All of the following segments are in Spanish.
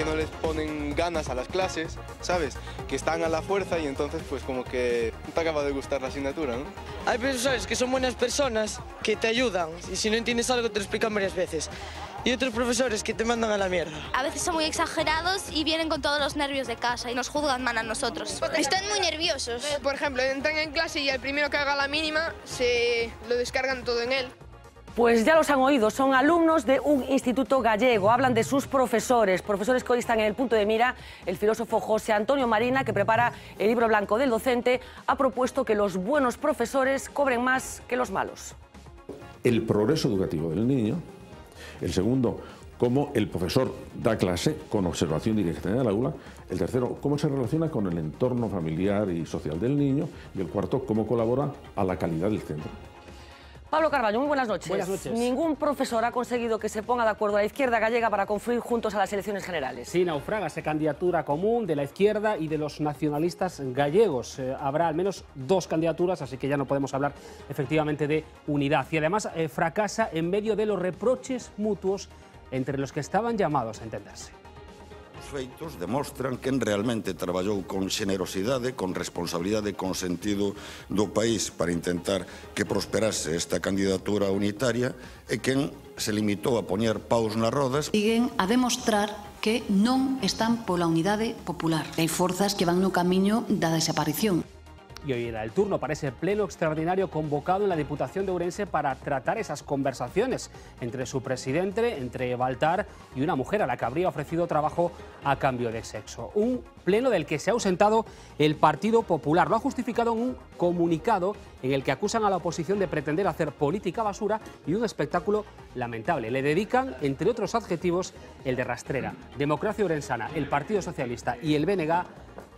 que no les ponen ganas a las clases, ¿sabes? Que están a la fuerza y entonces pues como que no te acaba de gustar la asignatura, ¿no? Hay profesores que son buenas personas, que te ayudan y si no entiendes algo te lo explican varias veces. Y otros profesores que te mandan a la mierda. A veces son muy exagerados y vienen con todos los nervios de casa y nos juzgan mal a nosotros. Están muy nerviosos. Por ejemplo, entran en clase y el primero que haga la mínima se lo descargan todo en él. Pues ya los han oído, son alumnos de un instituto gallego, hablan de sus profesores, profesores que hoy están en el punto de mira. El filósofo José Antonio Marina, que prepara el libro blanco del docente, ha propuesto que los buenos profesores cobren más que los malos. El progreso educativo del niño el segundo, cómo el profesor da clase con observación directa en el aula. El tercero, cómo se relaciona con el entorno familiar y social del niño. Y el cuarto, cómo colabora a la calidad del centro. Pablo Carballo, muy buenas noches. Buenas noches. Ningún profesor ha conseguido que se ponga de acuerdo a la izquierda gallega para confluir juntos a las elecciones generales. Sí, naufraga esa candidatura común de la izquierda y de los nacionalistas gallegos. Eh, habrá al menos dos candidaturas, así que ya no podemos hablar efectivamente de unidad. Y además eh, fracasa en medio de los reproches mutuos entre los que estaban llamados a entenderse. Os feitos demostran quen realmente traballou con xenerosidade, con responsabilidade, con sentido do país para intentar que prosperase esta candidatura unitaria e quen se limitou a poñer paus nas rodas. Siguen a demostrar que non están pola unidade popular. Hai forzas que van no camiño da desaparición. Y hoy era el turno para ese pleno extraordinario convocado en la Diputación de Ourense para tratar esas conversaciones entre su presidente, entre Baltar y una mujer a la que habría ofrecido trabajo a cambio de sexo. Un pleno del que se ha ausentado el Partido Popular. Lo ha justificado en un comunicado en el que acusan a la oposición de pretender hacer política basura y un espectáculo lamentable. Le dedican, entre otros adjetivos, el de rastrera. Democracia Orensana, el Partido Socialista y el BNG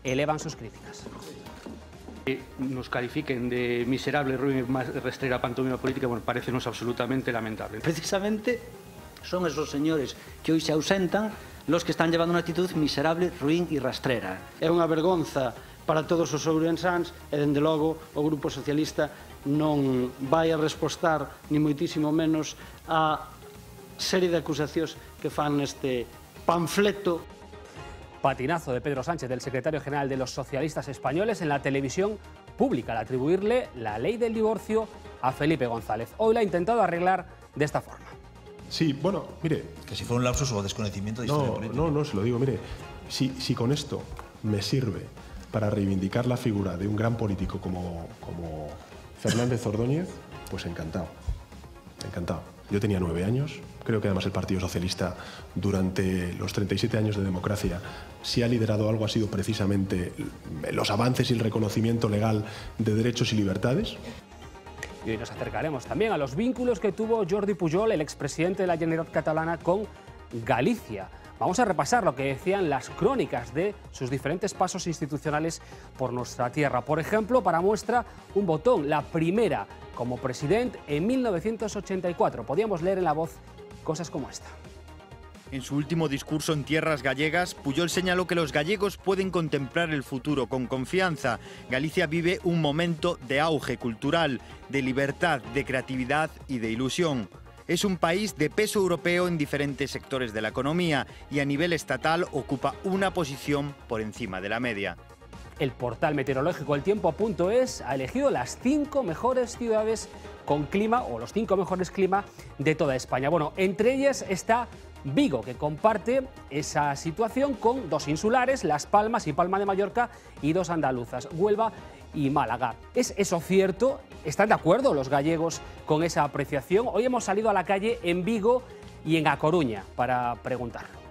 elevan sus críticas. Que nos califiquen de miserable, ruin, rastrera, pantomima política, bueno, parecenos absolutamente lamentable. Precisamente son esos señores que hoy se ausentan los que están llevando unha actitud miserable, ruin e rastrera. É unha vergonza para todos os ourensáns e, dende logo, o Grupo Socialista non vai a respostar ni moitísimo menos a serie de acusacións que fan neste panfleto patinazo de Pedro Sánchez, del secretario general de los socialistas españoles, en la televisión pública al atribuirle la ley del divorcio a Felipe González. Hoy la ha intentado arreglar de esta forma. Sí, bueno, mire... Que si fue un lapsus o desconocimiento de no, historia. No, no, se lo digo, mire, si, si con esto me sirve para reivindicar la figura de un gran político como, como Fernández Ordóñez, pues encantado, encantado. Yo tenía nueve años, creo que además el Partido Socialista durante los 37 años de democracia, si ha liderado algo ha sido precisamente los avances y el reconocimiento legal de derechos y libertades. Y hoy nos acercaremos también a los vínculos que tuvo Jordi Pujol, el expresidente de la Generalitat Catalana, con Galicia. Vamos a repasar lo que decían las crónicas de sus diferentes pasos institucionales por nuestra tierra. Por ejemplo, para muestra, un botón, la primera como presidente en 1984. Podíamos leer en la voz cosas como esta. En su último discurso en tierras gallegas, Puyol señaló que los gallegos pueden contemplar el futuro con confianza. Galicia vive un momento de auge cultural, de libertad, de creatividad y de ilusión. Es un país de peso europeo en diferentes sectores de la economía y a nivel estatal ocupa una posición por encima de la media. El portal meteorológico El Tiempo.es ha elegido las cinco mejores ciudades con clima o los cinco mejores climas de toda España. Bueno, entre ellas está Vigo, que comparte esa situación con dos insulares, Las Palmas y Palma de Mallorca, y dos andaluzas, Huelva y Málaga. ¿Es eso cierto? ¿Están de acuerdo los gallegos con esa apreciación? Hoy hemos salido a la calle en Vigo y en A Coruña para preguntarlo.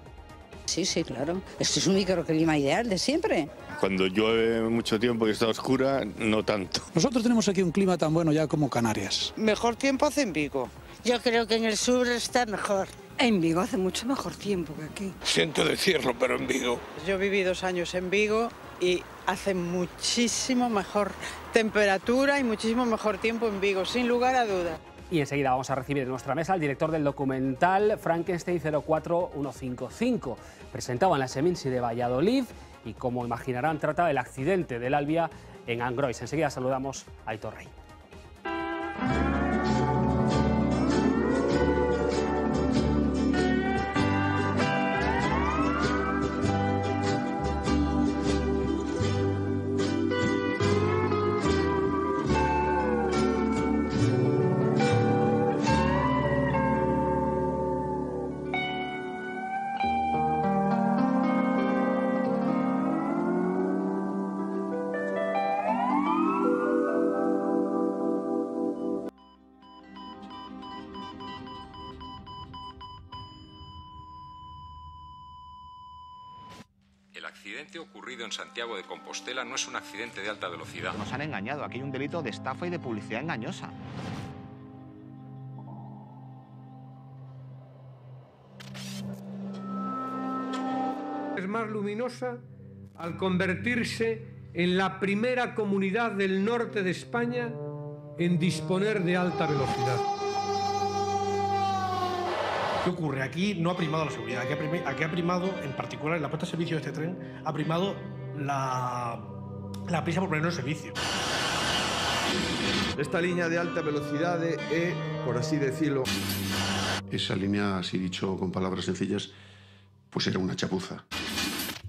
Sí, sí, claro. Este es un microclima ideal de siempre. Cuando llueve mucho tiempo y está oscura, no tanto. Nosotros tenemos aquí un clima tan bueno ya como Canarias. Mejor tiempo hace en Vigo. Yo creo que en el sur está mejor. En Vigo hace mucho mejor tiempo que aquí. Siento decirlo, pero en Vigo. Yo viví dos años en Vigo y hace muchísimo mejor temperatura y muchísimo mejor tiempo en Vigo, sin lugar a dudas. Y enseguida vamos a recibir en nuestra mesa al director del documental Frankenstein 04155, presentado en la Seminci de Valladolid y como imaginarán trata del accidente del Albia en Angrois. Enseguida saludamos a Aitor Rey. Ocurrido en Santiago de Compostela no es un accidente de alta velocidad. Nos han engañado, aquí hay un delito de estafa y de publicidad engañosa. Es más luminosa al convertirse en la primera comunidad del norte de España en disponer de alta velocidad. ¿Qué ocurre? Aquí no ha primado la seguridad, aquí ha, primi- aquí ha primado, en particular en la puesta de servicio de este tren, ha primado la, la prisa por ponerlo en servicio. Esta línea de alta velocidad es, por así decirlo, Esa línea, así dicho con palabras sencillas, pues era una chapuza.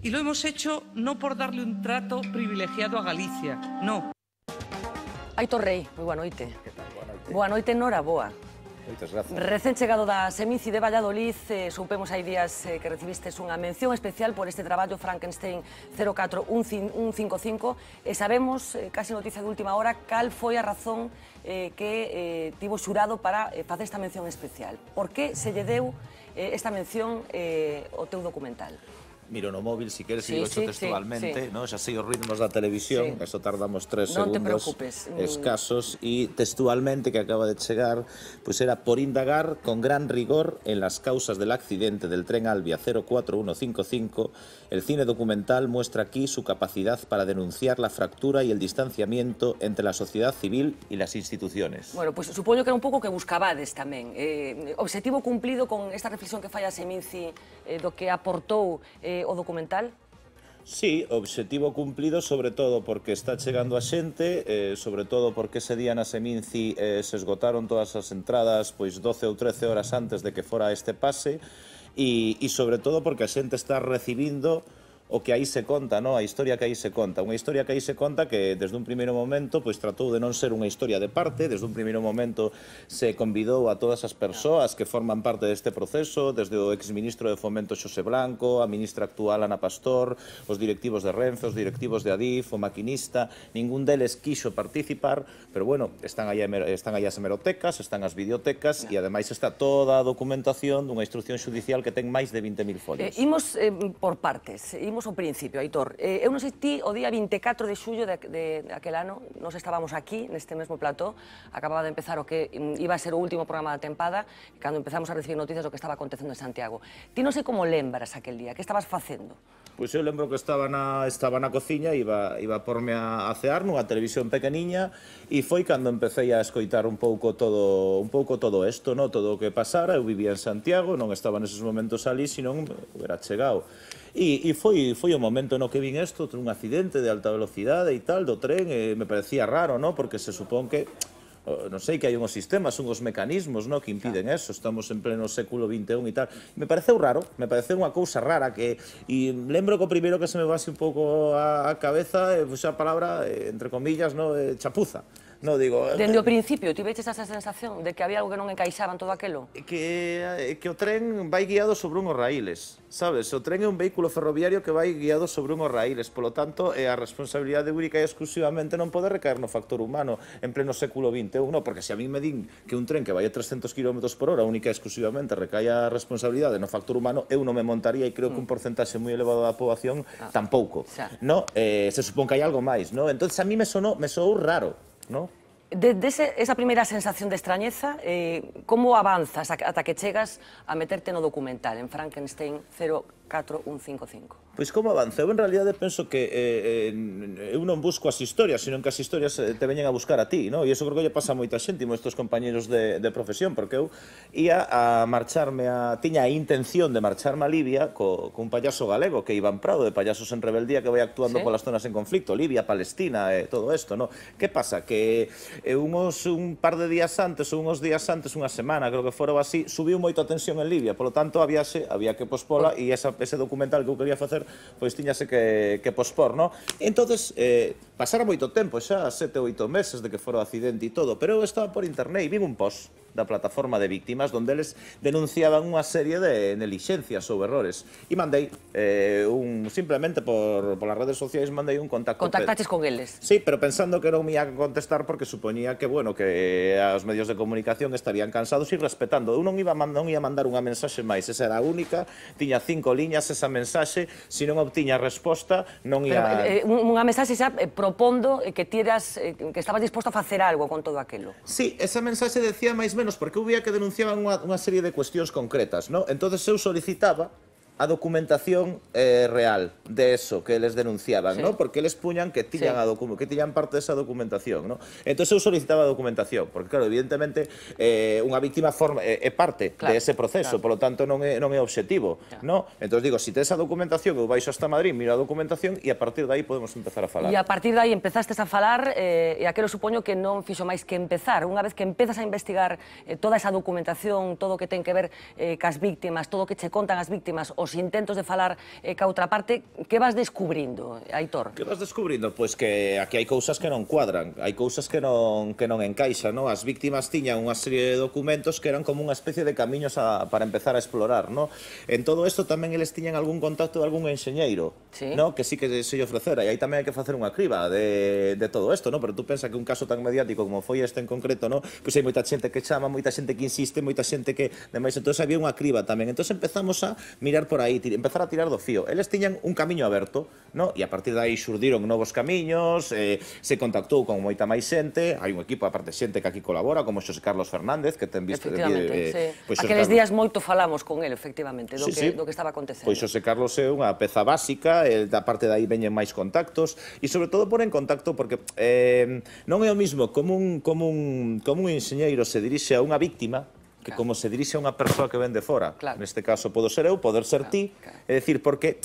Y lo hemos hecho no por darle un trato privilegiado a Galicia, no. Aitor Rei, moi boa noite. Noite, Nora Boa. Moitas grazas. Recén chegado da Semici de Valladolid, eh, soupemos hai días eh, que recibistes unha mención especial por este traballo Frankenstein 04155 e sabemos, eh, casi noticia de última hora, cal foi a razón eh, que eh, tivo xurado para eh, facer esta mención especial. Por que se lle deu eh, esta mención eh, o teu documental? Miro no móvil, si queres, Sí, digo sí, textualmente, sí. ¿no? sei os ritmos da televisión, eso tardamos tres te segundos preocupes, mm. escasos, y textualmente que acaba de chegar, pues era por indagar con gran rigor en las causas del accidente del tren Albia 04155, el cine documental muestra aquí su capacidad para denunciar la fractura y el distanciamiento entre la sociedad civil y las instituciones. Bueno, pues, supoño que era un pouco que buscabades tamén. Eh, objetivo cumplido con esta reflexión que fai a Seminci eh, do que aportou eh, Eh, o documental? Sí, obxectivo cumplido sobre todo porque está chegando a xente, eh, sobre todo porque ese día na Seminci eh, se esgotaron todas as entradas pois 12 ou 13 horas antes de que fora este pase e, e sobre todo porque a xente está recibindo o que aí se conta, no? a historia que aí se conta. Unha historia que aí se conta que desde un primeiro momento pois tratou de non ser unha historia de parte, desde un primeiro momento se convidou a todas as persoas que forman parte deste proceso, desde o exministro de Fomento Xosé Blanco, a ministra actual Ana Pastor, os directivos de Renfe, os directivos de Adif, o maquinista, ningún deles quixo participar, pero bueno, están aí, están aí as hemerotecas, están as videotecas e ademais está toda a documentación dunha instrucción judicial que ten máis de 20.000 folios. Eh, imos eh, por partes, imos Vamos ao principio, Aitor. Eh, eu non sei ti, o día 24 de xullo de, de, de aquel ano, nos estábamos aquí, neste mesmo plató, acababa de empezar o que mm, iba a ser o último programa da tempada, cando empezamos a recibir noticias do que estaba acontecendo en Santiago. Ti non sei como lembras aquel día, que estabas facendo? Pois eu lembro que estaba na, estaba na cociña, iba, iba a porme a, a cear nunha televisión pequeniña e foi cando empecé a escoitar un pouco todo un pouco todo isto, no? todo o que pasara. Eu vivía en Santiago, non estaba neses momentos ali, senón era chegado. E, e foi, foi o momento no que vin isto, un accidente de alta velocidade e tal, do tren, e me parecía raro, no? porque se supón que non sei que hai unhos sistemas, unhos mecanismos no, que impiden claro. eso, estamos en pleno século XXI e tal. Me pareceu raro, me pareceu unha cousa rara que e lembro que o primeiro que se me base un pouco a, a cabeza, eh, e, pues, a palabra, eh, entre comillas, no, chapuza. No, digo... Eh, Dende eh, o principio, tiveches esa sensación de que había algo que non encaixaba en todo aquilo? Que, eh, que o tren vai guiado sobre unhos raíles, sabes? O tren é un vehículo ferroviario que vai guiado sobre unhos raíles, polo tanto, é a responsabilidade única e exclusivamente non pode recaer no factor humano en pleno século XXI, porque se a mí me din que un tren que vai a 300 km por hora única e exclusivamente recae a responsabilidade no factor humano, eu non me montaría e creo que un mm. porcentaxe moi elevado da poboación ah. tampouco. Xa. No, eh, se supón que hai algo máis, no? Entón, a mí me sonou, me soou raro no? De, de ese, esa primeira sensación de extrañeza, eh, como avanzas ata que chegas a meterte no documental en Frankenstein 4155. Pois como avanza? Eu en realidade penso que eh, eh, eu non busco as historias, senón que as historias eh, te veñen a buscar a ti, no? e iso creo que lle pasa a moita xente, mo estes compañeros de, de profesión, porque eu ia a marcharme a... tiña a intención de marcharme a Libia co, co un payaso galego que Iván Prado, de Payasos en Rebeldía, que vai actuando ¿Sí? polas zonas en conflicto, Libia, Palestina, eh, todo isto, no? Que pasa? Que eh, unos, un par de días antes, ou unos días antes, unha semana, creo que foro así, subiu moito a tensión en Libia, polo tanto a viaxe había que pospola e esa ese documental que eu quería facer, pois tiñase que, que pospor, no? Entonces, eh, pasara moito tempo, xa sete, oito meses de que fora o accidente e todo, pero eu estaba por internet e vin un post da plataforma de víctimas donde eles denunciaban unha serie de nelixencias ou errores. E mandei eh, un simplemente por, por as redes sociais mandei un contacto. Contactaches con eles? Sí, pero pensando que non me ia contestar porque supoñía que, bueno, que os medios de comunicación estarían cansados e respetando. Eu non iba a mandar, non ia mandar unha mensaxe máis, esa era a única, tiña cinco liñas esa mensaxe, se non obtiña resposta, non ia... Pero, eh, unha mensaxe xa eh, propondo eh, que tiras, eh, que estabas disposto a facer algo con todo aquilo. Sí, esa mensaxe decía máis menos porque eu vía que denunciaban unha, unha serie de cuestións concretas, ¿no? Entonces eu solicitaba a documentación eh, real de eso que les denunciaban, sí. ¿no? Porque les puñan que tiñan, sí. a docu que tiñan parte desa documentación, ¿no? Entonces eu solicitaba documentación, porque claro, evidentemente eh, unha víctima forma, é, eh, é parte claro, de ese proceso, claro. polo tanto non é, non é obxectivo, claro. ¿no? Entón digo, se si tes a documentación, eu baixo hasta Madrid, miro a documentación e a partir de aí podemos empezar a falar. E a partir de aí empezastes a falar eh, e aquelo supoño que non fixo máis que empezar. Unha vez que empezas a investigar eh, toda esa documentación, todo o que ten que ver eh, cas víctimas, todo o que che contan as víctimas, os intentos de falar eh, ca outra parte, que vas descubrindo, Aitor? Que vas descubrindo? Pois que aquí hai cousas que non cuadran, hai cousas que non, que non encaixan, non? As víctimas tiñan unha serie de documentos que eran como unha especie de camiños a, para empezar a explorar, non? En todo isto tamén eles tiñan algún contacto de algún enxeñeiro, ¿Sí? non? Que sí que se lle ofrecera, e aí tamén hai que facer unha criba de, de todo isto, non? Pero tú pensa que un caso tan mediático como foi este en concreto, non? Pois hai moita xente que chama, moita xente que insiste, moita xente que... Demais, entón había unha criba tamén. Entón empezamos a mirar por aí, empezar a tirar do fío. Eles tiñan un camiño aberto, no? e a partir dai xurdiron novos camiños, eh, se contactou con moita máis xente, hai un equipo, aparte, xente que aquí colabora, como Xosé Carlos Fernández, que ten visto... Eh, efectivamente, eh, sí. pois pues, Aqueles Carlos... días moito falamos con ele, efectivamente, do, sí, que, sí. do que estaba acontecendo. Pois Xosé Carlos é unha peza básica, eh, da parte dai veñen máis contactos, e sobre todo por en contacto, porque eh, non é o mismo como un, como un, como un enxeñeiro se dirixe a unha víctima, que claro. como se dirixe a unha persoa que ven de fora. Claro. Neste caso podo ser eu, poder ser claro, ti, claro. é dicir, porque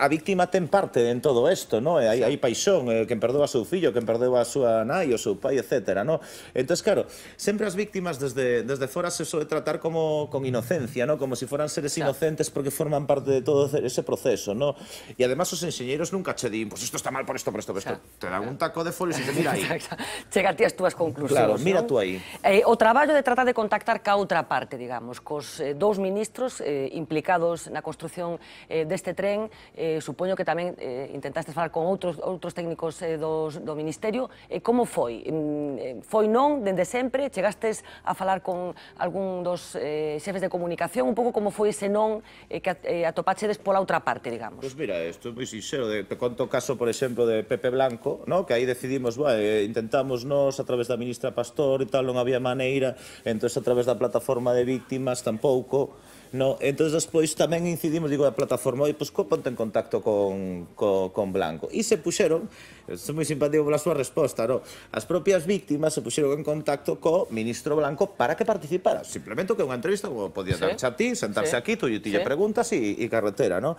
a víctima ten parte en todo isto, no? Eh, hai, hai paixón, eh, quen perdeu a seu fillo, quen perdeu a súa nai, o seu pai, etc. No? Entón, claro, sempre as víctimas desde, desde fora se soe tratar como con inocencia, no? como se si foran seres inocentes porque forman parte de todo ese proceso. No? E además os enxeñeiros nunca che din, pues isto está mal por isto, por isto, por isto. Te dan un taco de folio e te mira aí. Chega ti as túas conclusións. Claro, mira tú aí. Eh, o traballo de tratar de contactar ca outra parte, digamos, cos eh, dous ministros eh, implicados na construción eh, deste tren, eh, eh, supoño que tamén eh, intentaste falar con outros outros técnicos eh, do, do Ministerio. Eh, como foi? Mm, eh, foi non dende sempre? Chegastes a falar con algún dos eh, xefes de comunicación? Un pouco como foi ese non eh, que eh, atopachedes pola outra parte, digamos? Pois pues mira, isto é moi sincero. De, te conto o caso, por exemplo, de Pepe Blanco, no? que aí decidimos, bueno, eh, intentamos nos a través da ministra Pastor e tal, non había maneira, entón a través da plataforma de víctimas tampouco, No, entón, despois tamén incidimos, digo, a plataforma, e pois, co, ponte en contacto con, co, con Blanco. E se puxeron, é moi simpático pola súa resposta, no? as propias víctimas se puxeron en contacto co ministro Blanco para que participara. Simplemente que unha entrevista, como podía sí. darche a ti, sentarse sí. aquí, tú e lle sí. preguntas e, e carretera, no?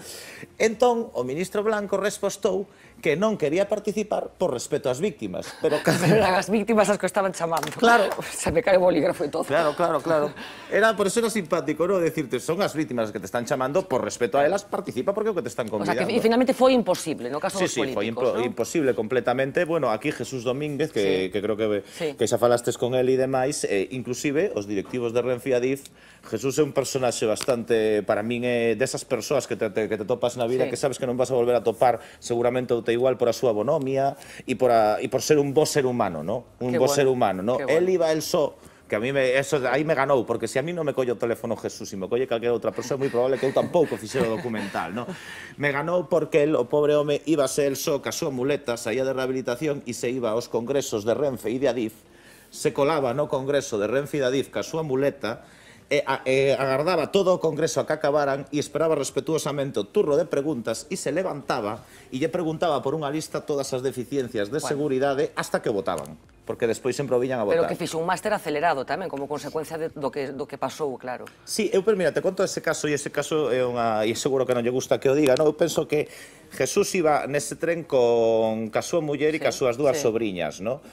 Entón, o ministro Blanco respostou que non quería participar por respeto ás víctimas. Pero as víctimas as que estaban chamando. Claro. Se me cae o bolígrafo e todo. Claro, claro, claro. Era, por eso era simpático, non? Decirte, son as víctimas que te están chamando, por respeto a elas, participa porque o que te están convidando. O sea, que, e finalmente foi imposible, no caso sí, dos sí, políticos, Sí, foi impo ¿no? imposible completamente. Bueno, aquí Jesús Domínguez, que, sí. que creo que, sí. que xa falastes con él e demais, eh, inclusive os directivos de Renfe Adif, Jesús é un personaxe bastante, para min, é desas persoas que te, te, que te topas na vida, sí. que sabes que non vas a volver a topar seguramente ou te Igual por a súa bonomia e por, a, e por ser un bo ser humano, ¿no? Un Qué bo bueno. ser humano, ¿no? Qué bueno. Él iba el só que a mí me, eso, aí me ganou, porque se a mí non me colle o teléfono Jesús e me colle calquera outra persoa, é moi probable que eu tampouco fixera o documental, no? Me ganou porque el, o pobre home iba a ser el só, ca súa muleta, saía de rehabilitación e se iba aos congresos de Renfe e de Adif, se colaba no congreso de Renfe e de Adif ca súa muleta, e, a, e agardaba todo o Congreso a que acabaran e esperaba respetuosamente o turno de preguntas e se levantaba e lle preguntaba por unha lista todas as deficiencias de bueno. seguridade hasta que votaban porque despois sempre o viñan a votar. Pero que fixo un máster acelerado tamén, como consecuencia de, do, que, do que pasou, claro. Sí, eu, pero mira, te conto ese caso, e ese caso é unha... e seguro que non lle gusta que o diga, non? Eu penso que Jesús iba nese tren con ca súa muller e sí, ca súas dúas sí. sobrinhas, non?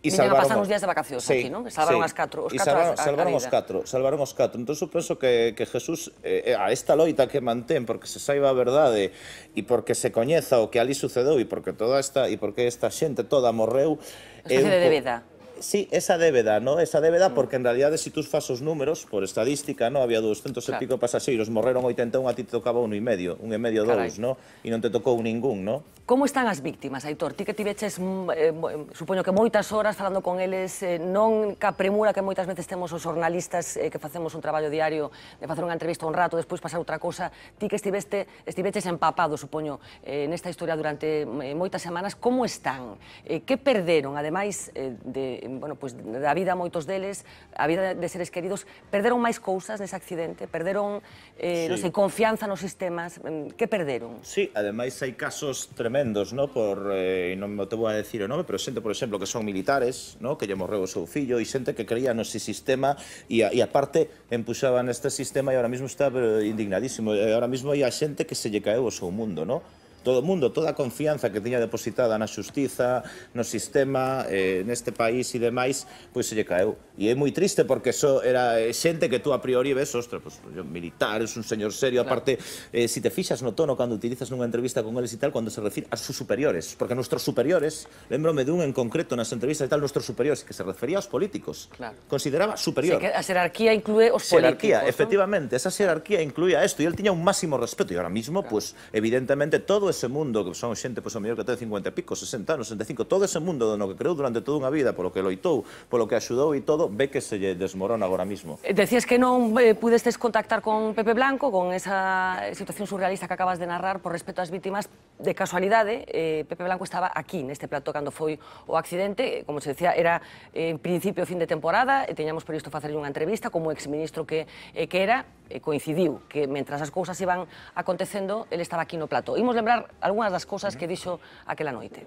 E Viñan a pasar uns días de vacacións sí, aquí, non? Salvaron sí. as catro. Os catro salva, a, a salvaron os catro, salvaron os catro. Entón, eu penso que, que Jesús, eh, a esta loita que mantén, porque se saiba a verdade e porque se coñeza o que ali sucedeu e porque toda esta, e porque esta xente toda morreu... Especie de débeda sí, esa débeda, ¿no? Esa débeda mm. porque en realidad se si tú fas os números, por estadística, ¿no? Había 200 claro. e pico pasaxeiros, morreron 81, a ti te tocaba un e medio, un e medio Carai. dous, ¿no? E non te tocou ningún, ¿no? Como están as víctimas, Aitor? Ti que tiveches, mm, eh, eh, supoño que moitas horas falando con eles, eh, non ca premura que moitas veces temos os jornalistas eh, que facemos un traballo diario de facer unha entrevista un rato, despois pasar outra cosa, ti que estiveste, estiveches empapado, supoño, eh, nesta historia durante eh, moitas semanas, como están? Eh, que perderon, ademais eh, de bueno, pues, da vida moitos deles, a vida de seres queridos, perderon máis cousas nese accidente, perderon, eh, sí. non sei, confianza nos sistemas, mm, que perderon? Sí, ademais hai casos tremendos, no? por, eh, non me te vou a decir o nome, pero xente, por exemplo, que son militares, no? que lle morreu o seu fillo, e xente que creía no sistema, e, a, e aparte, empuxaban este sistema e ahora mismo está eh, indignadísimo, e ahora mismo hai a xente que se lle caeu o seu mundo, no? todo o mundo, toda a confianza que tiña depositada na xustiza, no sistema, eh, neste país e demais, pois se lle caeu. E é moi triste porque só era xente que tú a priori ves, ostra, pois, pues, militar, es un señor serio, claro. aparte, eh, si te fixas no tono cando utilizas nunha entrevista con eles e tal, cando se refire a sus superiores, porque nuestros superiores, lembrome dun en concreto nas entrevistas e tal, nuestros superiores, que se refería aos políticos, claro. consideraba superior. Sí, que a xerarquía inclúe os xerarquía, políticos. Xerarquía, efectivamente, ¿no? esa xerarquía incluía isto, e el tiña un máximo respeto, e ahora mismo, claro. pues, evidentemente, todo ese mundo, que son xente, pois, pues, mellor que ten 50 e pico, 60 anos, 65, todo ese mundo no que creou durante toda unha vida, polo que loitou, polo que axudou e todo, ve que se lle desmorona agora mismo. Eh, decías que non eh, pudestes contactar con Pepe Blanco, con esa situación surrealista que acabas de narrar por respecto ás vítimas, de casualidade, eh, Pepe Blanco estaba aquí, neste plato, cando foi o accidente, eh, como se decía, era en eh, principio fin de temporada, e teñamos previsto facerlle unha entrevista como exministro que, eh, que era, eh, coincidiu que mentras as cousas iban acontecendo, ele estaba aquí no plato. Imos lembrar algunhas das cosas que dixo aquela noite.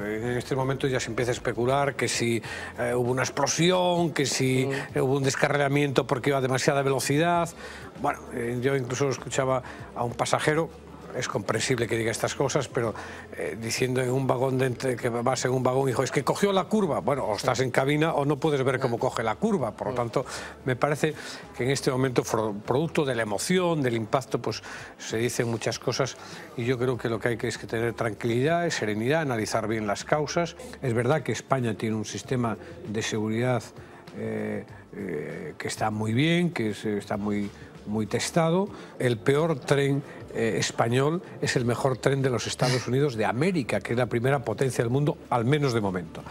En este momento ya se empieza a especular que si eh, hubo una explosión, que si mm. hubo un descarrilamiento porque iba a demasiada velocidad. Bueno, eh, yo incluso escuchaba a un pasajero es comprensible que diga estas cosas, pero eh, diciendo en un vagón de que vas en un vagón, hijo, es que cogió la curva. Bueno, o estás en cabina o no puedes ver cómo coge la curva. Por lo tanto, me parece que en este momento, producto de la emoción, del impacto, pues se dicen muchas cosas y yo creo que lo que hay que es que tener tranquilidad, serenidad, analizar bien las causas. Es verdad que España tiene un sistema de seguridad eh, eh, que está muy bien, que está muy, muy testado. El peor tren eh, español es el mejor tren de los Estados Unidos de América, que es la primera potencia del mundo, al menos de momento.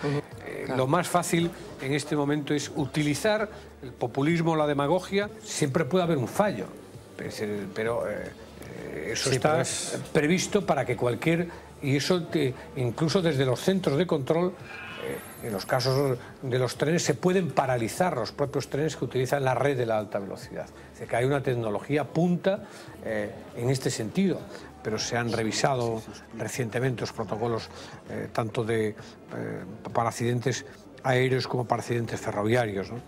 Eh, lo más fácil en este momento es utilizar el populismo, la demagogia. Siempre puede haber un fallo, pero eh, eso está previsto para que cualquier... Y eso incluso desde los centros de control en los casos de los trenes se pueden paralizar los propios trenes que utilizan la red de la alta velocidad. Es decir, que hay una tecnología punta eh, en este sentido, pero se han revisado recientemente los protocolos eh, tanto de, eh, para accidentes aéreos como para accidentes ferroviarios. ¿no?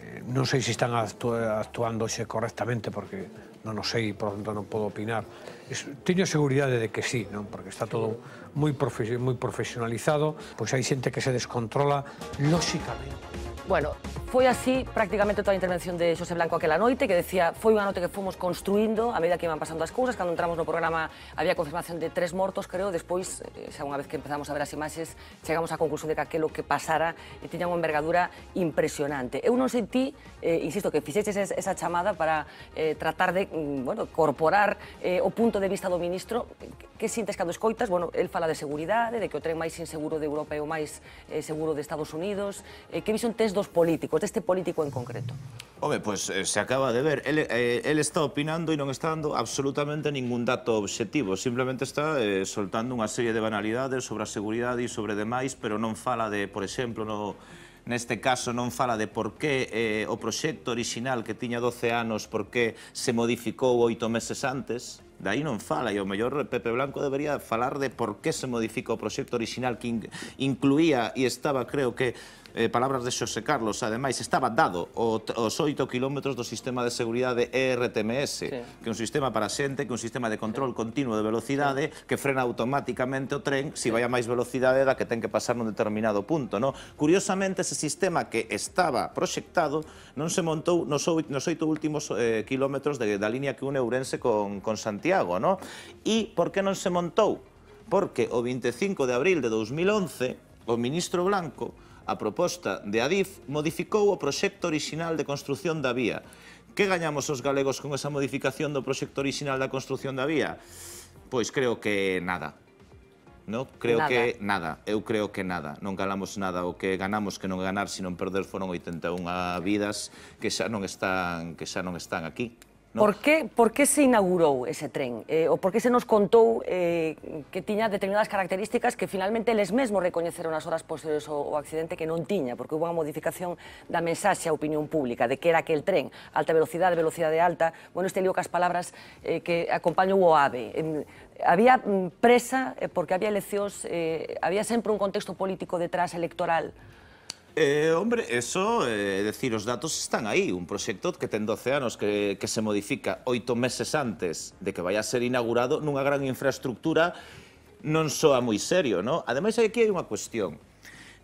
Eh, sei se están actu actuando xe correctamente porque non o sei, por lo tanto non podo opinar. Es, teño seguridade de que sí, non? porque está todo moi, profe moi profesionalizado, pois hai xente que se descontrola lóxicamente. Bueno, foi así prácticamente toda a intervención de Xosé Blanco aquela noite, que decía, foi unha noite que fomos construindo a medida que iban pasando as cousas, cando entramos no programa había confirmación de tres mortos, creo, despois, eh, xa unha vez que empezamos a ver as imaxes, chegamos á conclusión de que aquilo que pasara e tiña unha envergadura impresionante. Eu non senti, eh, insisto, que fixeches esa chamada para eh, tratar de, mm, bueno, corporar eh, o punto de vista do ministro, que sintes cando escoitas? Bueno, el fala de seguridade, de que o tren máis inseguro de Europa é o máis eh, seguro de Estados Unidos, eh, que visión tes do dos políticos, deste político en concreto? Home, pois pues, eh, se acaba de ver, el, eh, el está opinando e non está dando absolutamente ningún dato obxectivo, simplemente está eh, soltando unha serie de banalidades sobre a seguridade e sobre demais, pero non fala de, por exemplo, no neste caso non fala de por que eh, o proxecto orixinal que tiña 12 anos por que se modificou oito meses antes. De aí non fala e o mellor Pepe Blanco debería falar de por que se modifica o proxecto orixinal que in, incluía e estaba creo que eh, palabras de Xosé Carlos, ademais, estaba dado o, os 8 kilómetros do sistema de seguridade ERTMS, sí. que é un sistema para xente, que é un sistema de control sí. continuo de velocidade, sí. que frena automáticamente o tren se si vai a máis velocidade da que ten que pasar nun determinado punto. No? Curiosamente, ese sistema que estaba proxectado non se montou nos, nos 8 últimos eh, kilómetros de, da línea que une Ourense con, con Santiago. No? E por que non se montou? Porque o 25 de abril de 2011, o ministro Blanco A proposta de Adif modificou o proxecto orixinal de construción da vía. Que gañamos os galegos con esa modificación do proxecto orixinal da construción da vía? Pois creo que nada. No? Creo nada. que nada, eu creo que nada Non ganamos nada, o que ganamos que non ganar sino perder foron 81 vidas Que xa non están, que xa non están aquí No. Por que, por que se inaugurou ese tren? Eh, ou por que se nos contou eh, que tiña determinadas características que finalmente eles mesmos recoñeceron as horas posteriores ao, ao accidente que non tiña, porque houve unha modificación da mensaxe á opinión pública de que era aquel tren, alta velocidade, velocidade alta, bueno, este lío cas palabras eh, que acompañou o AVE. Eh, había mm, presa, eh, porque había eleccións, eh, había sempre un contexto político detrás electoral, Eh, hombre, eso, eh, decir, os datos están aí. Un proxecto que ten 12 anos que, que se modifica oito meses antes de que vai a ser inaugurado nunha gran infraestructura non soa moi serio, non? Ademais, aquí hai unha cuestión.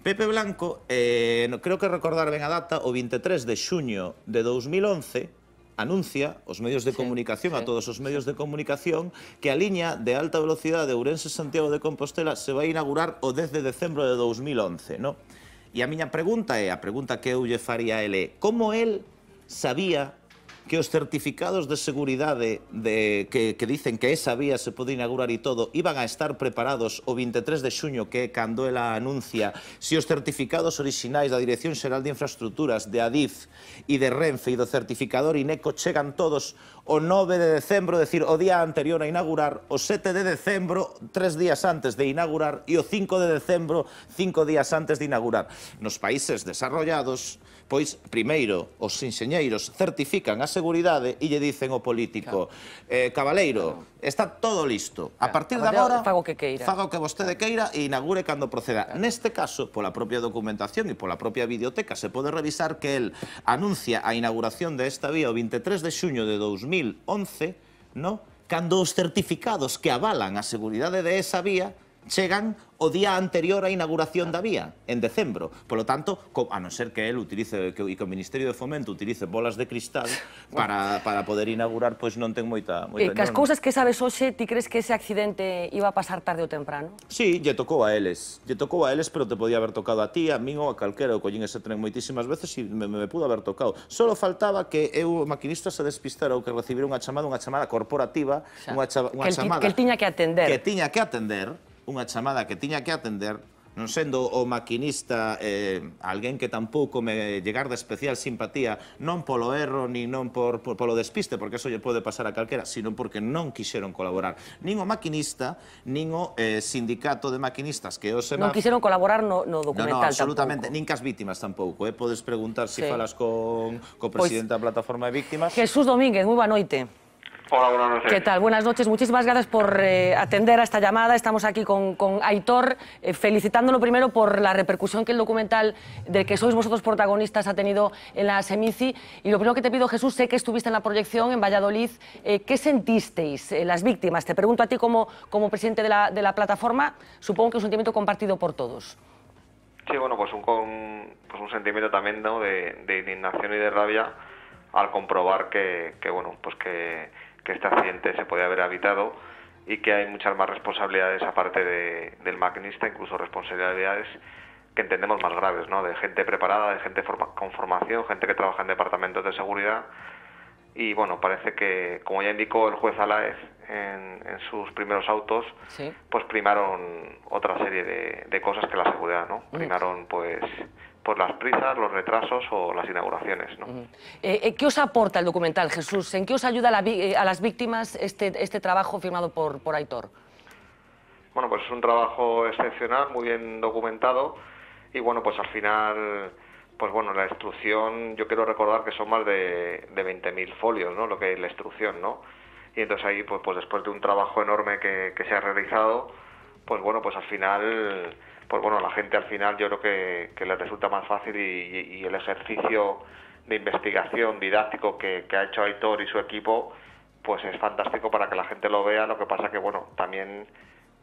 Pepe Blanco, eh, creo que recordar ben a data, o 23 de xuño de 2011, anuncia os medios de comunicación, sí, sí, a todos os medios sí. de comunicación, que a liña de alta velocidade de Ourense-Santiago de Compostela se vai inaugurar o 10 de decembro de 2011, non? E a miña pregunta é, a pregunta que eu lle faría ele, como el sabía que os certificados de seguridade de, que, que dicen que esa vía se pode inaugurar e todo iban a estar preparados o 23 de xuño que é cando ela anuncia se os certificados orixinais da Dirección Xeral de Infraestructuras, de ADIF e de Renfe e do certificador INECO chegan todos o 9 de decembro, decir, o día anterior a inaugurar, o 7 de decembro, tres días antes de inaugurar, e o 5 de decembro, cinco días antes de inaugurar. Nos países desarrollados, pois, primeiro, os enxeñeiros certifican a seguridade e lle dicen ao político, claro. eh, cabaleiro, claro. está todo listo. Claro. A partir de agora, fago que queira. Fago que vostede queira e inaugure cando proceda. Claro. Neste caso, pola propia documentación e pola propia videoteca, se pode revisar que el anuncia a inauguración desta de vía o 23 de xuño de 2011, no? cando os certificados que avalan a seguridade de esa vía chegan o día anterior á inauguración da vía, en decembro. Polo tanto, co, a non ser que el utilice que, e que o Ministerio de Fomento utilice bolas de cristal para, para poder inaugurar, pois non ten moita... moita e que as cousas que sabes hoxe, ti crees que ese accidente iba a pasar tarde ou temprano? Sí, lle tocou a eles. Lle tocou a eles, pero te podía haber tocado a ti, a min ou a calquera. Eu collín ese tren moitísimas veces e me, me, me pudo haber tocado. Solo faltaba que eu, o maquinista, se despistara ou que recibira unha chamada, unha chamada corporativa, xa, unha, cha, unha que chamada... Que el tiña que atender. Que tiña que atender, unha chamada que tiña que atender non sendo o maquinista eh, alguén que tampouco me llegar de especial simpatía, non polo erro, ni non por, por, polo despiste, porque eso lle pode pasar a calquera, sino porque non quixeron colaborar. Nin o maquinista, nin o eh, sindicato de maquinistas, que o SEMAF... Non quixeron colaborar no, no documental no, no, absolutamente, tampouco. nin cas vítimas tampouco. Eh? Podes preguntar se si sí. falas con co pois presidente da plataforma de víctimas. Jesús Domínguez, moi boa noite. Hola, buenas noches. ¿Qué tal? Buenas noches. Muchísimas gracias por eh, atender a esta llamada. Estamos aquí con, con Aitor, eh, felicitándolo primero por la repercusión que el documental del que sois vosotros protagonistas ha tenido en la Semici. Y lo primero que te pido, Jesús, sé que estuviste en la proyección en Valladolid. Eh, ¿Qué sentisteis las víctimas? Te pregunto a ti como, como presidente de la, de la plataforma. Supongo que es un sentimiento compartido por todos. Sí, bueno, pues un, con- pues un sentimiento también ¿no? de, de indignación y de rabia al comprobar que, que, bueno, pues que, que este accidente se podía haber evitado y que hay muchas más responsabilidades aparte de- del maquinista, incluso responsabilidades que entendemos más graves, ¿no? De gente preparada, de gente forma- con formación, gente que trabaja en departamentos de seguridad y bueno, parece que, como ya indicó el juez Alaez en, en sus primeros autos, Sí. pues primaron otra serie de, de cosas que la seguridad, ¿no? Mm. Primaron pues, pues las prisas, los retrasos o las inauguraciones, ¿no? Eh, eh, ¿Qué os aporta el documental, Jesús? ¿En qué os ayuda a, la eh, a las víctimas este, este trabajo firmado por, por Aitor? Bueno, pues es un trabajo excepcional, muy bien documentado y bueno, pues al final, pues bueno, la instrucción, yo quiero recordar que son más de, de 20.000 folios, ¿no? Lo que es la instrucción, ¿no? Y entonces ahí, pues, pues después de un trabajo enorme que, que se ha realizado, pues bueno, pues al final, pues bueno, la gente al final yo creo que, que le resulta más fácil y el ejercicio de investigación didáctico que, que ha hecho Aitor y su equipo, pues es fantástico para que la gente lo vea. Lo que pasa que, bueno, también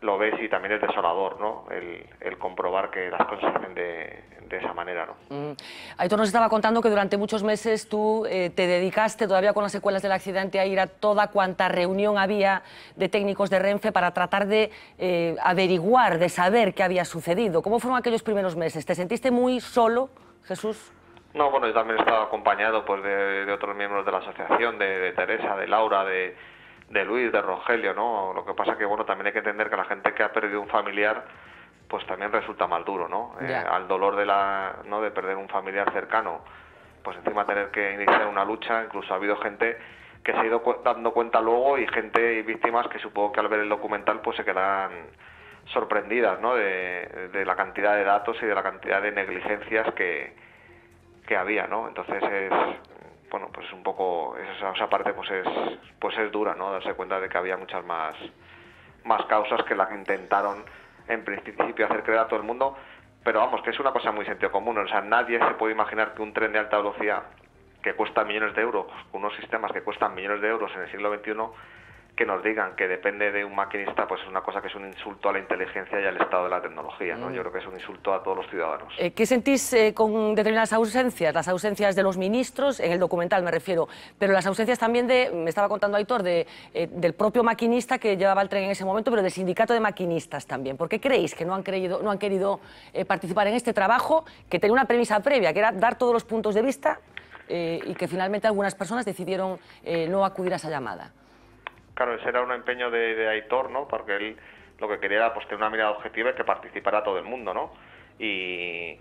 lo ves y también es desolador, ¿no? El, el comprobar que las cosas se hacen de, de esa manera, ¿no? Mm. Aitor nos estaba contando que durante muchos meses tú eh, te dedicaste, todavía con las secuelas del accidente, a ir a toda cuanta reunión había de técnicos de Renfe para tratar de eh, averiguar, de saber qué había sucedido. ¿Cómo fueron aquellos primeros meses? ¿Te sentiste muy solo, Jesús? No, bueno, yo también he estado acompañado pues, de, de otros miembros de la asociación, de, de Teresa, de Laura, de, de Luis, de Rogelio, ¿no? Lo que pasa que, bueno, también hay que entender que la gente que ha perdido un familiar, pues también resulta más duro, ¿no? Eh, al dolor de la, ¿no? De perder un familiar cercano, pues encima tener que iniciar una lucha, incluso ha habido gente que se ha ido cu- dando cuenta luego y gente y víctimas que supongo que al ver el documental pues se quedarán sorprendidas, ¿no? De, de la cantidad de datos y de la cantidad de negligencias que, que había, ¿no? Entonces es bueno, pues es un poco esa, esa parte pues es pues es dura, ¿no? Darse cuenta de que había muchas más más causas que las que intentaron en principio hacer creer a todo el mundo, pero vamos, que es una cosa muy sentido común, o sea, nadie se puede imaginar que un tren de alta velocidad que cuesta millones de euros, unos sistemas que cuestan millones de euros en el siglo XXI, que nos digan que depende de un maquinista, pues es una cosa que es un insulto a la inteligencia y al estado de la tecnología, ¿no? Mm. Yo creo que es un insulto a todos los ciudadanos. Eh, ¿Qué sentís eh, con determinadas ausencias? Las ausencias de los ministros, en el documental me refiero, pero las ausencias también de, me estaba contando Aitor, de, eh, del propio maquinista que llevaba el tren en ese momento, pero del sindicato de maquinistas también. ¿Por qué creéis que no han, creído, no han querido eh, participar en este trabajo que tenía una premisa previa, que era dar todos los puntos de vista y que finalmente algunas personas decidieron no acudir a esa llamada? Claro, ese era un empeño de, Aitor, ¿no? Porque él lo que quería era pues, tener una mirada objetiva y que participara todo el mundo, ¿no? Y,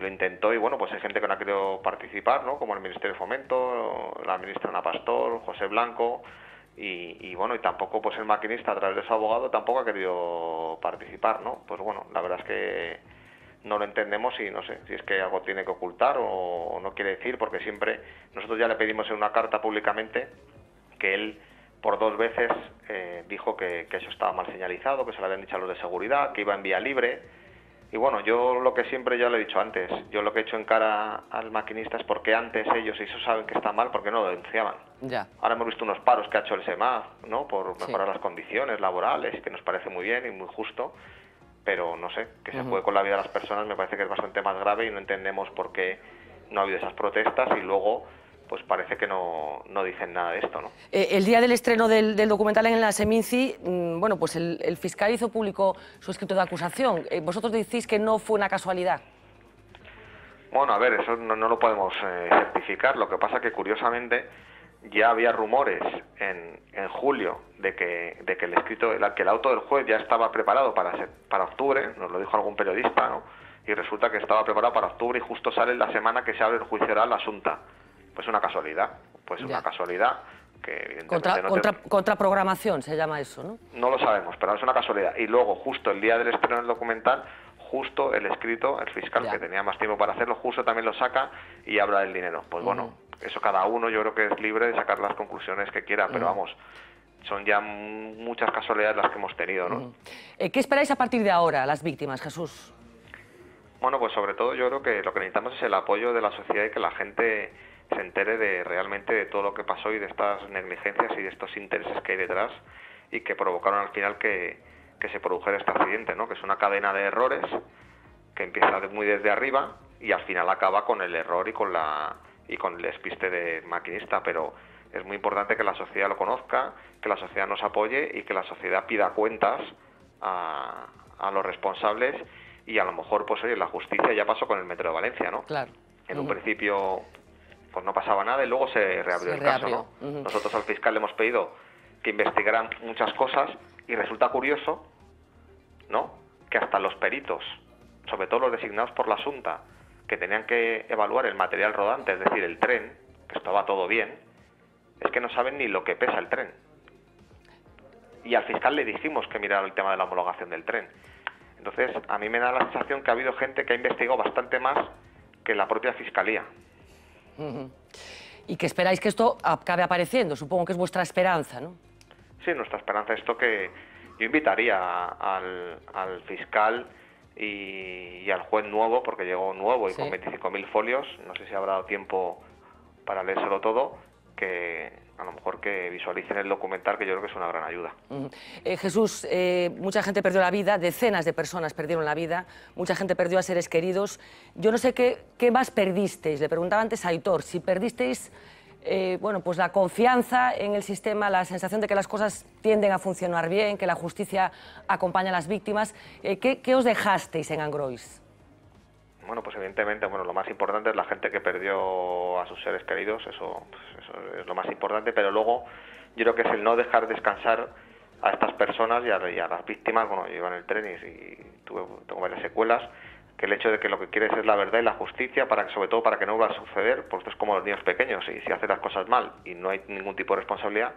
lo intentó y bueno, pues hay gente que no ha querido participar, ¿no? Como el Ministerio de Fomento, la ministra Ana Pastor, José Blanco y, y bueno, y tampoco pues el maquinista a través de su abogado tampoco ha querido participar, ¿no? Pues bueno, la verdad es que no lo entendemos y no sé si es que algo tiene que ocultar o, o no quiere decir, porque siempre nosotros ya le pedimos en una carta públicamente que él por dos veces eh, dijo que, que eso estaba mal señalizado, que se lo habían dicho a los de seguridad, que iba en vía libre. Y bueno, yo lo que siempre ya lo he dicho antes, yo lo que he hecho en cara al maquinista es porque antes ellos, eso saben que está mal, porque no lo denunciaban. Ya. Ahora hemos visto unos paros que ha hecho el SEMAF, ¿no? Por mejorar las condiciones laborales, que nos parece muy bien y muy justo, pero no sé, que se Ujú. juegue con la vida de las personas me parece que es bastante más grave y no entendemos por qué no ha habido esas protestas y luego pues parece que no, no dicen nada de esto, ¿no? Eh, el día del estreno del, del documental en la Seminci, mm, bueno, pues el, el fiscal hizo público su escrito de acusación. Eh, vosotros decís que no fue una casualidad. Bueno, a ver, eso no, no lo podemos eh, certificar. Lo que pasa que curiosamente ya había rumores en, en julio de que, de que el escrito, el, que el auto del juez ya estaba preparado para, para octubre, nos lo dijo algún periodista, ¿no? Y resulta que estaba preparado para octubre y justo sale la semana que se abre el juicio oral la asunta. Pues una casualidad, pues una casualidad que evidentemente Contra, no te- contra, contraprogramación se llama eso, ¿no? no lo sabemos, pero es una casualidad. Y luego, justo el día del estreno del documental, justo el escrito, el fiscal que tenía más tiempo para hacerlo, justo también lo saca y habla del dinero. Pues bueno, eso cada uno yo creo que es libre de sacar las conclusiones que quiera, pero vamos, son ya muchas casualidades las que hemos tenido, ¿no? Eh, ¿Qué esperáis a partir de ahora, las víctimas, Jesús? Bueno, pues sobre todo yo creo que lo que necesitamos es el apoyo de la sociedad y que la gente se entere de realmente de todo lo que pasó y de estas negligencias y de estos intereses que hay detrás y que provocaron al final que, que se produjera este accidente, ¿no? Que es una cadena de errores que empieza de- muy desde arriba y al final acaba con el error y con la y con el despiste del maquinista, pero es muy importante que la sociedad lo conozca, que la sociedad nos apoye y que la sociedad pida cuentas a, a los responsables y a lo mejor, pues oye, la justicia ya pasó con el Metro de Valencia, ¿no? Claro. En un principio pues no pasaba nada y luego se reabrió Se el caso, ¿no? Nosotros al fiscal le hemos pedido que investigaran muchas cosas y resulta curioso, ¿no? Que hasta los peritos, sobre todo los designados por la Asunta, que tenían que evaluar el material rodante, es decir, el tren, que estaba todo bien, es que no saben ni lo que pesa el tren. Y al fiscal le dijimos que mirara el tema de la homologación del tren. Entonces, a mí me da la sensación que ha habido gente que ha investigado bastante más que la propia fiscalía. Y que esperáis que esto acabe apareciendo, supongo que es vuestra esperanza, ¿no? Sí, nuestra esperanza es esto que yo invitaría a- al, al fiscal y, y al juez nuevo, porque llegó nuevo y Sí. con 25.000 folios, no sé si habrá dado tiempo para leérselo todo, que a lo mejor que visualicen el documental, que yo creo que es una gran ayuda. Eh, Jesús, eh, mucha gente perdió la vida, decenas de personas perdieron la vida, mucha gente perdió a seres queridos. Yo no sé qué, más perdisteis. Le preguntaba antes a Aitor, si perdisteis eh, bueno, pues la confianza en el sistema, la sensación de que las cosas tienden a funcionar bien, que la justicia acompaña a las víctimas. Eh, ¿qué, ¿qué, os dejasteis en Angrois? Bueno, pues evidentemente, bueno, lo más importante es la gente que perdió a sus seres queridos, eso, eso es lo más importante, pero luego yo creo que es el no dejar descansar a estas personas y a, las víctimas. Bueno, yo iba en el tren y, y tuve, tengo varias secuelas que el hecho de que lo que quieres es la verdad y la justicia, para sobre todo para que no vuelva a suceder, porque es como los niños pequeños, y si haces las cosas mal y no hay ningún tipo de responsabilidad,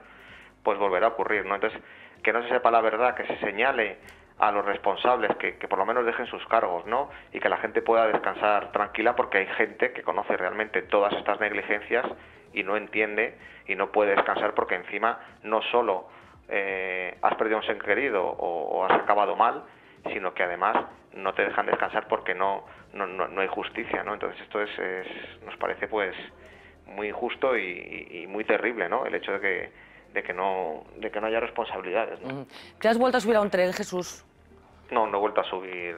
pues volverá a ocurrir, ¿no? Entonces, que no se sepa la verdad, que se señale a los responsables, que, que, por lo menos dejen sus cargos, ¿no? Y que la gente pueda descansar tranquila porque hay gente que conoce realmente todas estas negligencias y no entiende y no puede descansar porque encima no solo eh, has perdido un ser querido o, has acabado mal, sino que además no te dejan descansar porque no, no, no, no hay justicia, ¿no? Entonces esto es, es, nos parece pues muy injusto y, y, muy terrible, ¿no? El hecho de que, de que, no, de que no haya responsabilidades, ¿no? ¿Te has vuelto a subir a un tren, Jesús? No, no he vuelto a subir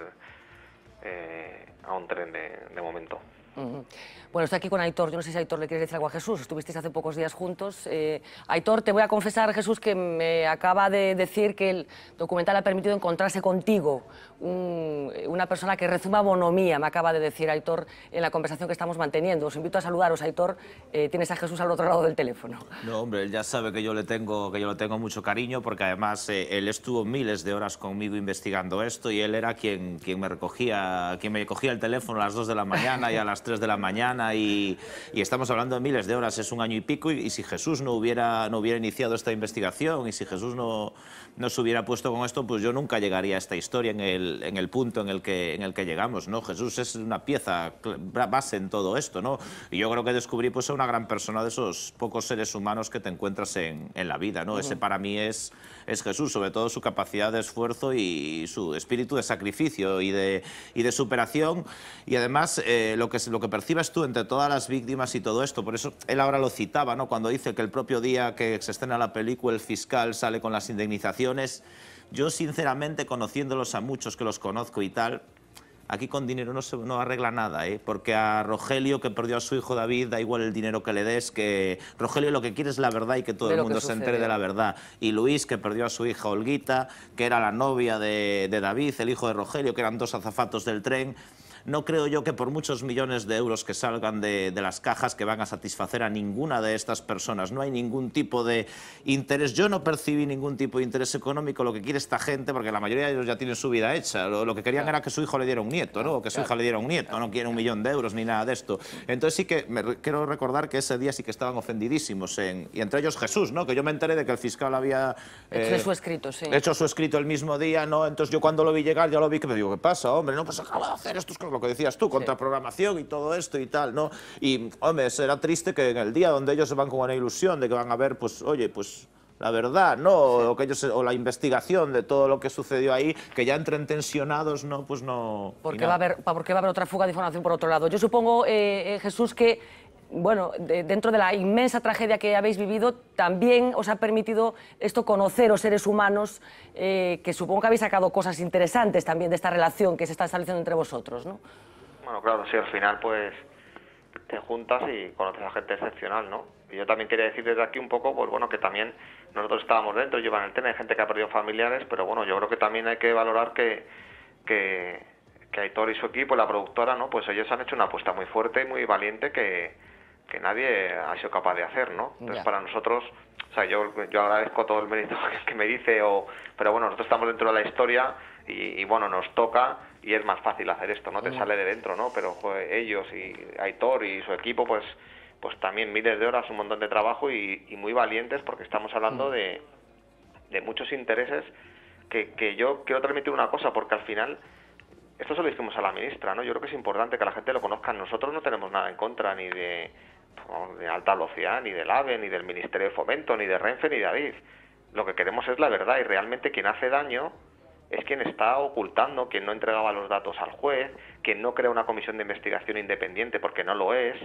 eh, a un tren de, de momento. Bueno, estoy aquí con Aitor. Yo no sé si Aitor le quieres decir algo a Jesús. Estuvisteis hace pocos días juntos. Eh, Aitor, te voy a confesar, Jesús, que me acaba de decir que el documental ha permitido encontrarse contigo. Un, una persona que rezuma bonomía, me acaba de decir Aitor en la conversación que estamos manteniendo. Os invito a saludaros, Aitor. Eh, tienes a Jesús al otro lado del teléfono. No, hombre, él ya sabe que yo le tengo, que yo le tengo mucho cariño porque además eh, él estuvo miles de horas conmigo investigando esto y él era quien, quien me recogía, quien me cogía el teléfono a las 2 de la mañana y a las 3 de la mañana y, y, estamos hablando de miles de horas, es un año y pico, y, y, si Jesús no hubiera, no hubiera iniciado esta investigación y si Jesús no, no se hubiera puesto con esto, pues yo nunca llegaría a esta historia en el, en el punto en el, que, en el que llegamos, ¿no? Jesús es una pieza base en todo esto, ¿no? Y yo creo que descubrí pues, a una gran persona de esos pocos seres humanos que te encuentras en, en la vida, ¿no? Uh -huh. Ese para mí es, es Jesús, sobre todo su capacidad de esfuerzo y su espíritu de sacrificio y de, y de superación, y además eh, lo, que, lo que percibes tú entre todas las víctimas y todo esto. Por eso él ahora lo citaba, ¿no? Cuando dice que el propio día que se estrena la película el fiscal sale con las indemnizaciones. Yo, sinceramente, conociéndolos a muchos que los conozco y tal, aquí con dinero no se no arregla nada, ¿eh? porque a Rogelio, que perdió a su hijo David, da igual el dinero que le des, que Rogelio lo que quiere es la verdad y que todo el mundo se entere de la verdad. Y Luis, que perdió a su hija Olguita, que era la novia de, de David, el hijo de Rogelio, que eran dos azafatos del tren, no creo yo que por muchos millones de euros que salgan de, de, las cajas que van a satisfacer a ninguna de estas personas. No hay ningún tipo de interés. Yo no percibí ningún tipo de interés económico, lo que quiere esta gente, porque la mayoría de ellos ya tienen su vida hecha. Lo, lo que querían claro. era que su hijo le diera un nieto, ¿no? O que su claro. hija le diera un nieto. No quieren un millón de euros ni nada de esto. Entonces sí que me, quiero recordar que ese día sí que estaban ofendidísimos. En, y entre ellos Jesús, ¿no? Que yo me enteré de que el fiscal había... Eh, hecho su escrito, sí. Hecho su escrito el mismo día, ¿no? Entonces yo cuando lo vi llegar ya lo vi que me digo, ¿qué pasa, hombre? No, pues acaba de hacer esto, es lo que decías tú, contra programación y todo esto y tal, ¿no? Y, hombre, será triste que en el día donde ellos se van con una ilusión de que van a ver, pues, oye, pues la verdad, ¿no? O, que ellos, o la investigación de todo lo que sucedió ahí, que ya entren tensionados, ¿no? Pues no... Porque, va a, haber, porque va a haber otra fuga de información por otro lado. Yo supongo, eh, eh, Jesús, que bueno, de, dentro de la inmensa tragedia que habéis vivido, también os ha permitido esto conocer, os seres humanos, eh, que supongo que habéis sacado cosas interesantes también de esta relación que se está estableciendo entre vosotros, ¿no? Bueno, claro, sí, al final pues te juntas y conoces a gente excepcional, ¿no? Y yo también quería decir desde aquí un poco, pues bueno, que también nosotros estábamos dentro, llevan el tema, hay gente que ha perdido familiares, pero bueno, yo creo que también hay que valorar que, que, que Aitor y su equipo, la productora, ¿no? Pues ellos han hecho una apuesta muy fuerte y muy valiente que, que nadie ha sido capaz de hacer, ¿no? Entonces ya. para nosotros, o sea, yo, yo agradezco todo el mérito que me dice, o, pero bueno, nosotros estamos dentro de la historia y, y bueno, nos toca y es más fácil hacer esto, ¿no? Te sale de dentro, ¿no? Pero joder, ellos y Aitor y su equipo, pues pues también miles de horas, un montón de trabajo y, y muy valientes porque estamos hablando mm. de, de muchos intereses que, que yo quiero transmitir una cosa porque al final esto se lo dijimos a la ministra, ¿no? Yo creo que es importante que la gente lo conozca. Nosotros no tenemos nada en contra ni de, de alta velocidad, ni del AVE, ni del Ministerio de Fomento, ni de Renfe, ni de Adif. Lo que queremos es la verdad y realmente quien hace daño es quien está ocultando, quien no entregaba los datos al juez, quien no crea una comisión de investigación independiente porque no lo es,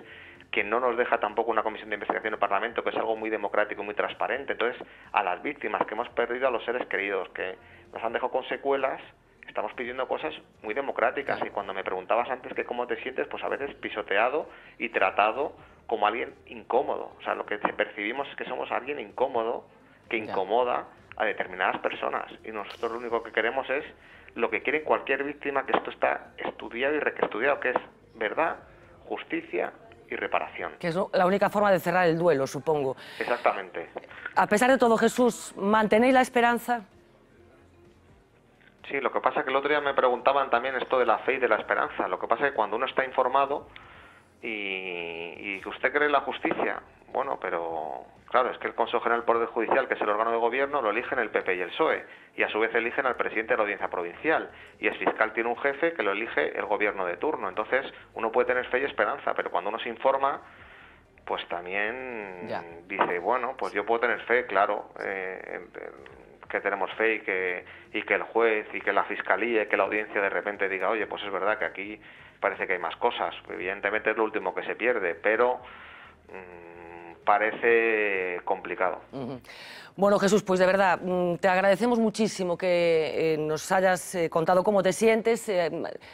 quien no nos deja tampoco una comisión de investigación en el Parlamento, que es algo muy democrático y muy transparente. Entonces, a las víctimas que hemos perdido a los seres queridos, que nos han dejado con secuelas, estamos pidiendo cosas muy democráticas. Y cuando me preguntabas antes que cómo te sientes, pues a veces pisoteado y tratado como alguien incómodo. O sea, lo que percibimos es que somos alguien incómodo, que incomoda a determinadas personas. Y nosotros lo único que queremos es lo que quiere cualquier víctima, que esto está estudiado y reestudiado, que es verdad, justicia y reparación. Que es la única forma de cerrar el duelo, supongo. Exactamente. A pesar de todo, Jesús, ¿mantenéis la esperanza? Sí, lo que pasa es que el otro día me preguntaban también esto de la fe y de la esperanza. Lo que pasa es que cuando uno está informado y, y usted cree en la justicia, bueno, pero claro, es que el Consejo General del Poder Judicial, que es el órgano de gobierno, lo eligen el PP y el PSOE, y a su vez eligen al presidente de la Audiencia Provincial, y el fiscal tiene un jefe que lo elige el gobierno de turno. Entonces, uno puede tener fe y esperanza, pero cuando uno se informa, pues también dice, bueno, pues yo puedo tener fe, claro, eh, que tenemos fe y que, y que el juez y que la fiscalía y que la audiencia de repente diga, oye, pues es verdad que aquí parece que hay más cosas. Evidentemente es lo último que se pierde, pero mm, parece complicado. Bueno, Jesús, pues de verdad, mm, te agradecemos muchísimo que eh, nos hayas eh, contado cómo te sientes. Eh,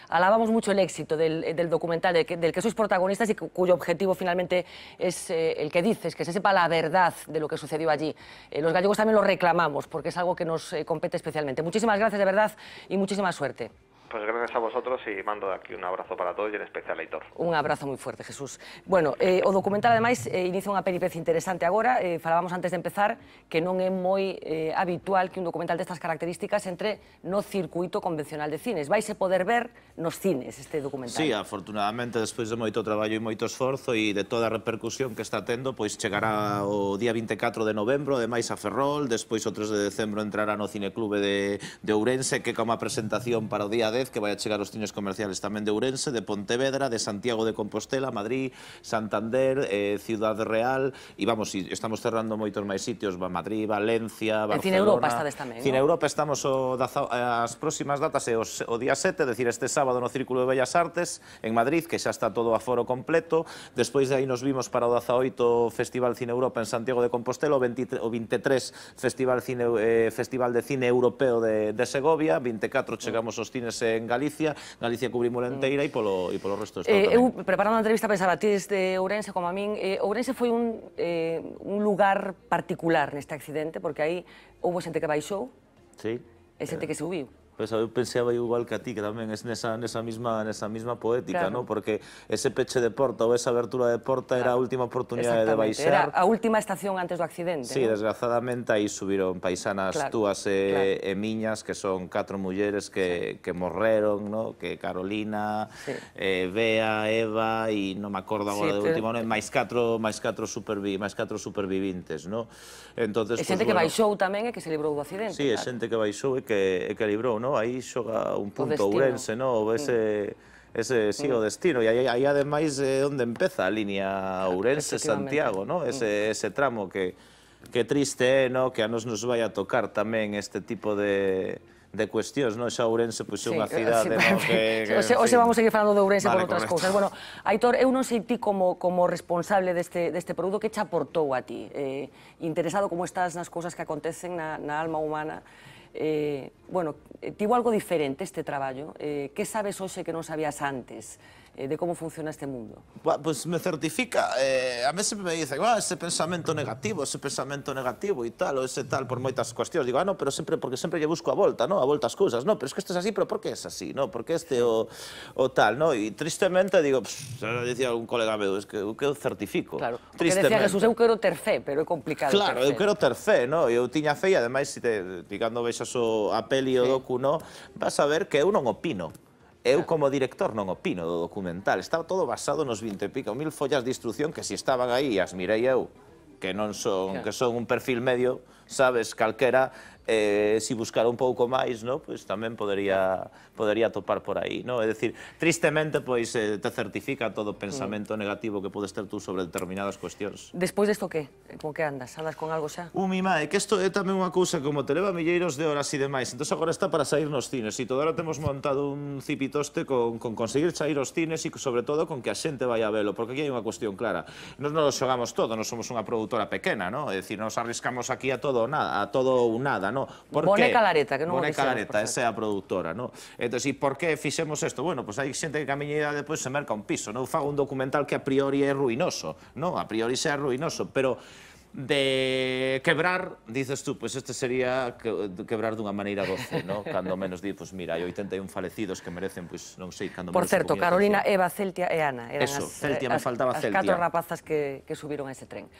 alabamos mucho el éxito del, documental del que, del que, sois protagonistas y cuyo objetivo finalmente es el que dices, que se sepa la verdad de lo que sucedió allí. los gallegos también lo reclamamos porque es algo que nos compete especialmente. Muchísimas gracias de verdad y muchísima suerte. Pues gracias a vosotros e mando de aquí un abrazo para todos e en especial a Hitor. Un abrazo moi fuerte, Jesús. Bueno, eh, o documental, ademais, eh, inicia unha peripecia interesante agora. Eh, falábamos antes de empezar que non é moi eh, habitual que un documental destas características entre no circuito convencional de cines. Vaise poder ver nos cines este documental. Sí, afortunadamente, despois de moito traballo e moito esforzo e de toda a repercusión que está tendo, pois chegará o día 24 de novembro, ademais a Ferrol, despois o 3 de decembro entrará no Cineclube de, de Ourense, que como a presentación para o día de Red, que vai a chegar aos tiños comerciales tamén de Ourense, de Pontevedra, de Santiago de Compostela, Madrid, Santander, eh, Ciudad Real, e vamos, e estamos cerrando moitos máis sitios, va Madrid, Valencia, Barcelona... En Cine Europa estades tamén. Cine Europa estamos o, daza, as próximas datas é o, o día 7, decir, este sábado no Círculo de Bellas Artes, en Madrid, que xa está todo a foro completo, despois de aí nos vimos para o 18 Festival Cine Europa en Santiago de Compostela, o 23, o 23 Festival, Cine, eh, Festival de Cine Europeo de, de Segovia, 24 chegamos aos cines eh, en Galicia, Galicia cubrimos mm. enteira e polo, e polo resto do Estado eh, tamén. Eu, preparando a entrevista, pensaba, ti desde Ourense como a min, eh, Ourense foi un, eh, un lugar particular neste accidente, porque aí houve xente que baixou, sí. e xente que subiu pues, eu pensaba igual que a ti, que tamén es nesa, nesa, misma, nesa misma poética, claro. ¿no? Porque ese peche de porta ou esa abertura de porta claro. era a última oportunidade de baixar. Era a última estación antes do accidente. Sí, ¿no? desgraciadamente aí subiron paisanas claro. túas e, claro. e miñas, que son catro mulleres que, sí. que morreron, ¿no? que Carolina, sí. eh, Bea, Eva e non me acordo agora sí, de última, pero... máis catro, máis catro, supervi, máis catro supervivintes, ¿no? Entonces, e pois xente pues, que bueno... baixou tamén e que se librou do accidente. Sí, claro. xente que baixou e que, e que librou. ¿no? Aí xoga un punto Ourense, ¿no? O ese... Ese sí o destino. E aí, aí ademais é onde empeza a línea Ourense-Santiago, no? ese, ese tramo que, que triste é no? que a nos nos vai a tocar tamén este tipo de de cuestións, non? Xa Ourense, pois é sí, unha cidade, sí, non? Que, que, hoxe, hoxe vamos seguir falando de Ourense vale, por outras correcto. cousas. Bueno, Aitor, eu non sei ti como, como responsable deste, deste produto que te aportou a ti. Eh, interesado como estás nas cousas que acontecen na, na alma humana, eh, bueno, tivo algo diferente este traballo. Eh, que sabes hoxe que non sabías antes? eh, de como funciona este mundo? Pues me certifica, eh, a mí sempre me dicen, ah, ese pensamento negativo, ese pensamento negativo e tal, ou ese tal, por moitas cuestións. Digo, ah, no, pero sempre, porque sempre lle busco a volta, no? a volta as cousas, no, pero es que isto é así, pero por que é así, no? Por que este o, o tal, no? E tristemente, digo, pff, dicía un colega meu, es que eu que certifico. Claro, porque decía Jesús, eu quero ter fe, pero é complicado Claro, ter fe. eu quero ter fe, no? Eu tiña fe e, ademais, se te, cando vexas o, a peli o sí. docu, no? Vas a ver que eu non opino. Eu como director non opino do documental, estaba todo basado nos 20 e pico mil follas de instrucción que si estaban aí as mirei eu, que non son, que son un perfil medio, sabes, calquera, eh, si buscar un pouco máis, no, pois tamén podería podería topar por aí, no? É dicir, tristemente pois eh, te certifica todo o pensamento negativo que podes ter tú sobre determinadas cuestións. Despois desto que? Como que andas? Andas con algo xa? Uh, un mima, é que isto é tamén unha cousa como te leva milleiros de horas e demais. Entón agora está para sair nos cines e todo agora temos montado un cipitoste con, con conseguir sair os cines e sobre todo con que a xente vai a velo, porque aquí hai unha cuestión clara. Nos non xogamos todo, non somos unha produtora pequena, no? É dicir, nos arriscamos aquí a todo todo nada, a todo ou nada, no? Por Bone que? Calareta, que non Bone Calareta, esa é a productora, no? Entón, e por que fixemos isto? Bueno, pois pues hai xente que a miña idade depois se merca un piso, non? Fago un documental que a priori é ruinoso, no? A priori sea ruinoso, pero de quebrar, dices tú, pois pues este sería quebrar dunha maneira doce, no? cando menos di, pois pues mira, hai 81 falecidos que merecen, pois pues, non sei, cando Por certo, Carolina, Eva, Celtia e Ana eran Eso, as, Celtia, eh, as, me faltaba as Celtia. catro rapazas que, que subiron a ese tren.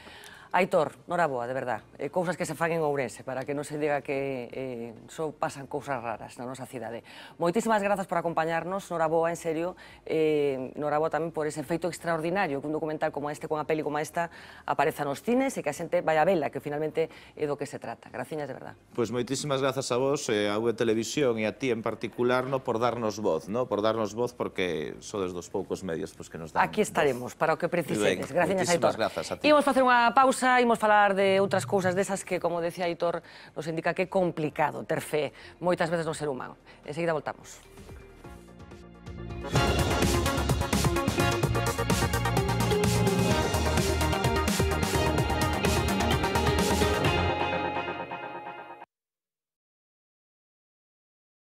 Aitor, noraboa, de verdad. Eh, cousas que se fan en Ourense, para que non se diga que eh, só pasan cousas raras na nosa cidade. Moitísimas grazas por acompañarnos, noraboa, en serio, eh, noraboa tamén por ese feito extraordinario que un documental como este, con a peli como esta, apareza nos cines e que a xente vai a vela, que finalmente é do que se trata. Graciñas, de verdad. Pois pues moitísimas grazas a vos, eh, a V Televisión e a ti en particular, no por darnos voz, no por darnos voz porque sodes dos poucos medios pues, que nos dan Aquí estaremos, voz. para o que precisedes. Graciñas, Aitor. Moitísimas grazas a ti. Imos facer unha pausa casa e imos falar de outras cousas desas que, como decía Aitor, nos indica que complicado ter fe moitas veces no ser humano. En seguida voltamos.